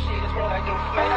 shit is what I do. Man,